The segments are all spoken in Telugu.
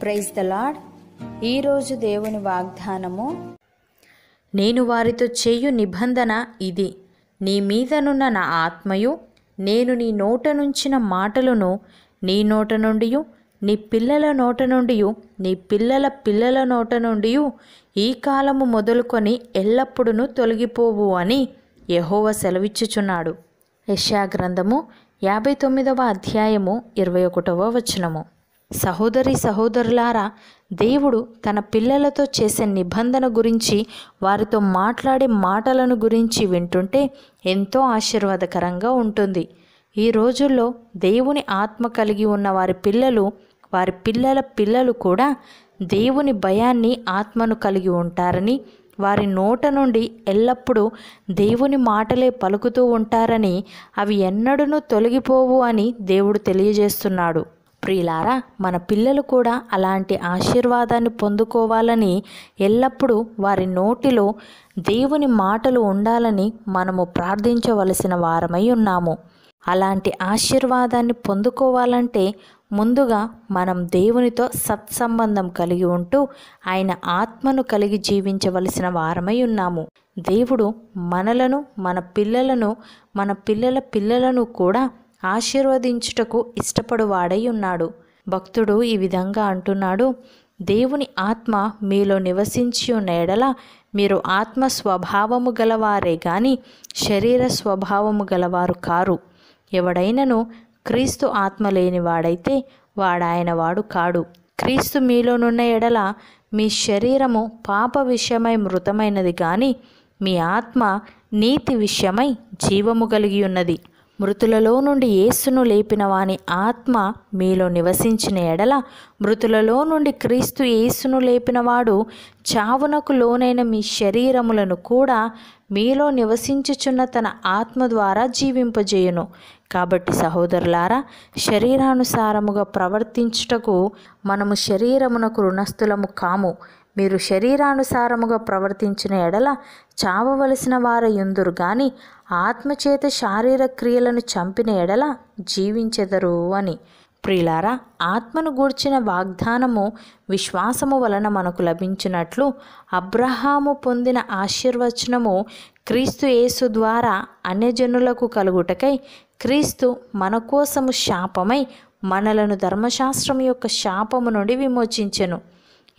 ప్రైజ్ ద లాడ్ ఈరోజు దేవుని వాగ్దానము నేను వారితో చేయు నిబంధన ఇది. నీ మీదనున్న నా ఆత్మయు నేను నీ నోట నుంచిన మాటలను నీ నోట నుండి నీ పిల్లల నోట నుండి నీ పిల్లల పిల్లల నోట నుండి ఈ కాలము మొదలుకొని ఎల్లప్పుడూ తొలగిపోవు అని యహోవ సెలవిచ్చుచున్నాడు. యశాగ్రంథము గ్రంథము యాభై తొమ్మిదవ అధ్యాయము ఇరవై ఒకటవ వచనము. సహోదరి సహోదరులారా దేవుడు తన పిల్లలతో చేసే నిబంధన గురించి వారితో మాట్లాడే మాటలను గురించి వింటుంటే ఎంతో ఆశీర్వాదకరంగా ఉంటుంది. ఈ రోజుల్లో దేవుని ఆత్మ కలిగి ఉన్న వారి పిల్లలు వారి పిల్లల పిల్లలు కూడా దేవుని భయాన్ని ఆత్మను కలిగి ఉంటారని వారి నోట నుండి ఎల్లప్పుడూ దేవుని మాటలే పలుకుతూ ఉంటారని అవి ఎన్నడూ తొలగిపోవు అని దేవుడు తెలియజేస్తున్నాడు. ప్రియులారా మన పిల్లలు కూడా అలాంటి ఆశీర్వాదాన్ని పొందుకోవాలని ఎల్లప్పుడూ వారి నోటిలో దేవుని మాటలు ఉండాలని మనము ప్రార్థించవలసిన వారమై ఉన్నాము. అలాంటి ఆశీర్వాదాన్ని పొందుకోవాలంటే ముందుగా మనం దేవునితో సత్సంబంధం కలిగి ఉంటూ ఆయన ఆత్మను కలిగి జీవించవలసిన వారమై ఉన్నాము. దేవుడు మనలను మన పిల్లలను మన పిల్లల పిల్లలను కూడా ఆశీర్వదించుటకు ఇష్టపడువాడై ఉన్నాడు. భక్తుడు ఈ విధంగా అంటున్నాడు దేవుని ఆత్మ మీలో నివసించి ఉన్న ఎడల మీరు ఆత్మ స్వభావము గలవారే గాని శరీర స్వభావము గలవారు కారు. ఎవడైనను క్రీస్తు ఆత్మ లేనివాడైతే వాడాయన వాడు కాడు. క్రీస్తు మీలోనున్న ఎడల మీ శరీరము పాప విషయమై మృతమైనది గాని మీ ఆత్మ నీతి విషయమై జీవము కలిగి ఉన్నది మృతులలో నుండి యేసును లేపిన వాని ఆత్మ మీలో నివసించిన ఎడల మృతులలో నుండి క్రీస్తు యేసును లేపినవాడు చావునకు లోనైన మీ శరీరములను కూడా మీలో నివసించుచున్న తన ఆత్మ ద్వారా జీవింపజేయును. కాబట్టి సహోదరులారా శరీరానుసారముగా ప్రవర్తించుటకు మనము శరీరమునకు రుణస్థులము కాము. మీరు శరీరానుసారముగా ప్రవర్తించిన ఎడల చావవలసిన వారు ఎందురు గాని ఆత్మచేత శారీర క్రియలను చంపిన ఎడల జీవించెదరు అని. ప్రియులారా ఆత్మను గూర్చిన వాగ్దానము విశ్వాసము వలన మనకు లభించినట్లు అబ్రహాము పొందిన ఆశీర్వచనము క్రీస్తు యేసు ద్వారా అన్యజనులకు కలుగుటకై క్రీస్తు మన కోసము శాపమై మనలను ధర్మశాస్త్రం యొక్క శాపము నుండి విమోచించెను.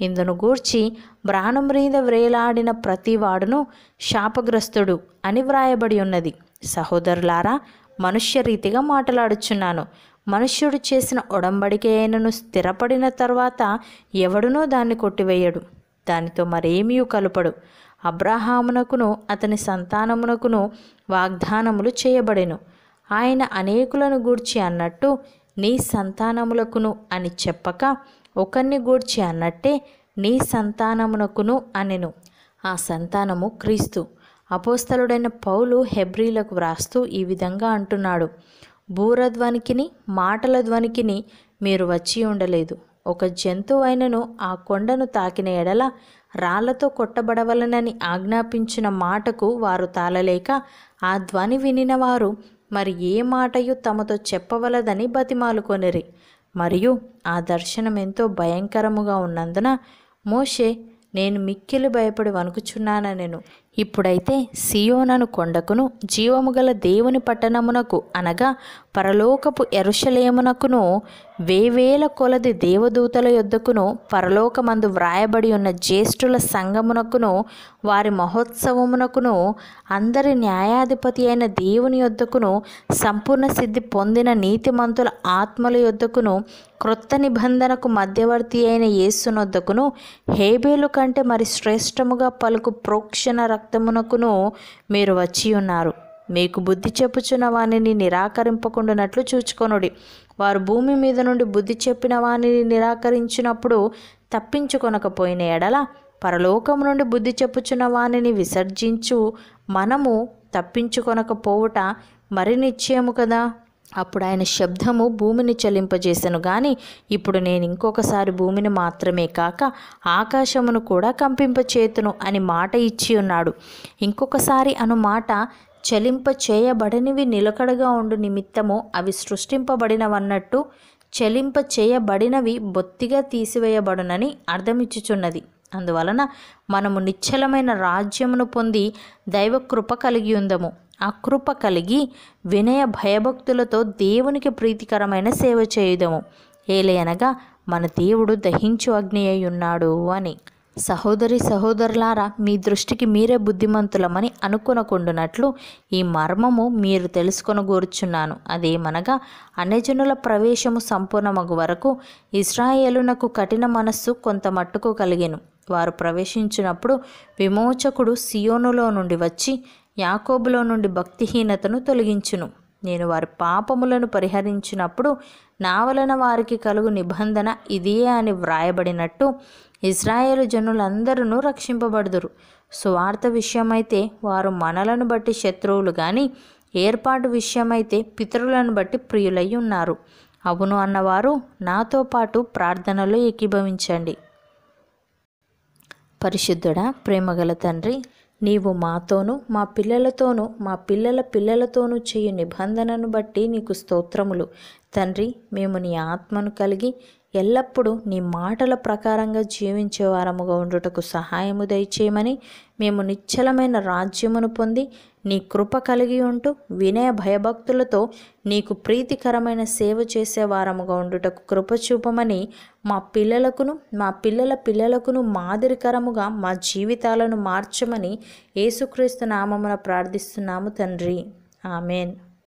ఇందును గూర్చి బ్రాణం మీద వ్రేలాడిన ప్రతివాడును శాపగ్రస్తుడు అని వ్రాయబడి ఉన్నది. సహోదరులారా మనుష్య రీతిగా మాట్లాడుచున్నాను. మనుష్యుడు చేసిన ఒడంబడికే అయినను స్థిరపడిన తర్వాత ఎవడునో దాన్ని కొట్టివేయడు. దానితో మరేమీ కలుపడు. అబ్రహామునకును అతని సంతానమునకును వాగ్దానములు చేయబడెను. ఆయన అనేకులను గూర్చి అన్నట్టు నీ సంతానములకును అని చెప్పక ఒకరిని గూర్చి అన్నట్టే నీ సంతానమునకును అనెను. ఆ సంతానము క్రీస్తు. అపోస్తలుడైన పౌలు హెబ్రీలకు వ్రాస్తూ ఈ విధంగా అంటున్నాడు. బూరధ్వనికిని మాటల ధ్వనికిని మీరు వచ్చి ఉండలేదు. ఒక జంతువైనను ఆ కొండను తాకిన ఎడల రాళ్ళతో కొట్టబడవలనని ఆజ్ఞాపించిన మాటకు వారు తాళలేక ఆ ధ్వని వినిన వారు మరి ఏ మాటయు తమతో చెప్పవలదని బతిమాలుకొనిరి. మరియు ఆ దర్శనం ఎంతో భయంకరముగా ఉన్నందున మోషే నేను మిక్కిలి భయపడి వణుకుచున్నానెను ఇప్పుడైతే సియోనను కొండకును జీవము గల దేవుని పట్టణమునకు అనగా పరలోకపు ఎరుషలేమునకును వేవేల కొలది దేవదూతల యొద్దకును పరలోకమందు వ్రాయబడి ఉన్న జ్యేష్ఠుల సంగమునకును వారి మహోత్సవమునకును అందరి న్యాయాధిపతి అయిన దేవుని యొద్దకును సంపూర్ణ సిద్ధి పొందిన నీతిమంతుల ఆత్మల యొద్దకును క్రొత్త నిబంధనకు మధ్యవర్తి అయిన యేసునొద్దకును హేబేలు కంటే మరి శ్రేష్టముగా పలుకు ప్రోక్షణ రక్తమునకును మీరు వచ్చి ఉన్నారు. మీకు బుద్ధి చెప్పుచున్న వానిని నిరాకరింపకుండానట్లు చూచుకొనుడి. వారు భూమి మీద నుండి బుద్ధి చెప్పిన వానిని నిరాకరించినప్పుడు తప్పించుకొనకపోయిన ఎడల పరలోకం నుండి బుద్ధి చెప్పుచున్న వానిని విసర్జించు మనము తప్పించుకొనకపోవుట మరి నిశ్చయము కదా? అప్పుడు ఆయన శబ్దము భూమిని చలింపజేసెను గాని ఇప్పుడు నేను ఇంకొకసారి భూమిని మాత్రమే కాక ఆకాశమును కూడా కంపింపచేతును అని మాట ఇచ్చి ఉన్నాడు. ఇంకొకసారి అను మాట చలింప చేయబడనివి నిలకడగా ఉండు నిమిత్తము అవి సృష్టింపబడినవన్నట్టు చెలింప చేయబడినవి బొత్తిగా తీసివేయబడునని అర్థమిచ్చుచున్నది. అందువలన మనము నిశ్చలమైన రాజ్యమును పొంది దైవ కృప కలిగి ఉందము. ఆ కృప కలిగి వినయ భయభక్తులతో దేవునికి ప్రీతికరమైన సేవ చేయుదము. ఏలయనగా మన దేవుడు దహించు అగ్ని అయి ఉన్నాడు అని. సహోదరి సహోదరులారా మీ దృష్టికి మీరే బుద్ధిమంతులమని అనుకునకుండునట్లు ఈ మర్మము మీరు తెలుసుకొని కోరుచున్నాను అదేమనగా అన్యజనుల ప్రవేశము సంపూర్ణమగు వరకు ఇస్రాయేలునకు కఠిన మనస్సు కొంత మట్టుకు కలిగెను. వారు ప్రవేశించినప్పుడు విమోచకుడు సియోనులో నుండి వచ్చి యాకోబులో నుండి భక్తిహీనతను తొలగించును. నేను వారి పాపములను పరిహరించినప్పుడు నా వలన వారికి కలుగు నిబంధన ఇదే అని వ్రాయబడినట్టు ఇజ్రాయేలు జనులందరూ రక్షింపబడుదురు. సువార్త విషయమైతే వారు మనలను బట్టి శత్రువులు కానీ ఏర్పాటు విషయమైతే పితరులను బట్టి ప్రియులై ఉన్నారు. అవును అన్నవారు నాతో పాటు ప్రార్థనలో ఏకీభవించండి. పరిశుద్ధుడా ప్రేమగల తండ్రి నీవు మాతోనూ మా పిల్లలతోనూ మా పిల్లల పిల్లలతోనూ చేయు నిబంధనను బట్టి నీకు స్తోత్రములు. తండ్రి మేము నీ ఆత్మను కలిగి ఎల్లప్పుడూ నీ మాటల ప్రకారంగా జీవించే వారముగా ఉండుటకు సహాయము దయచేయమని మేము నిశ్చలమైన రాజ్యమును పొంది నీ కృప కలిగి ఉంటూ వినయ భయభక్తులతో నీకు ప్రీతికరమైన సేవ చేసే వారముగా ఉండుటకు కృప చూపమని మా పిల్లలకును మా పిల్లల పిల్లలకును మాదిరికరముగా మా జీవితాలను మార్చమని యేసుక్రీస్తు నామమున ప్రార్థిస్తున్నాము తండ్రి. ఆమెన్.